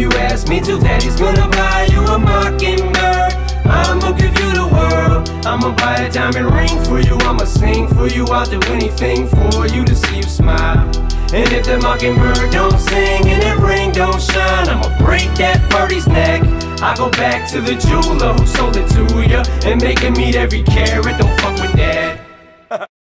you ask me to, daddy's gonna buy you a mockingbird. I'ma give you the world. I'ma buy a diamond ring for you. I'ma sing for you. I'll do anything for you to see you smile. And if the mockingbird don't sing and that ring don't shine, I'ma break that birdie's neck. I go back to the jeweler who sold it to you and make him meet every carat. Don't.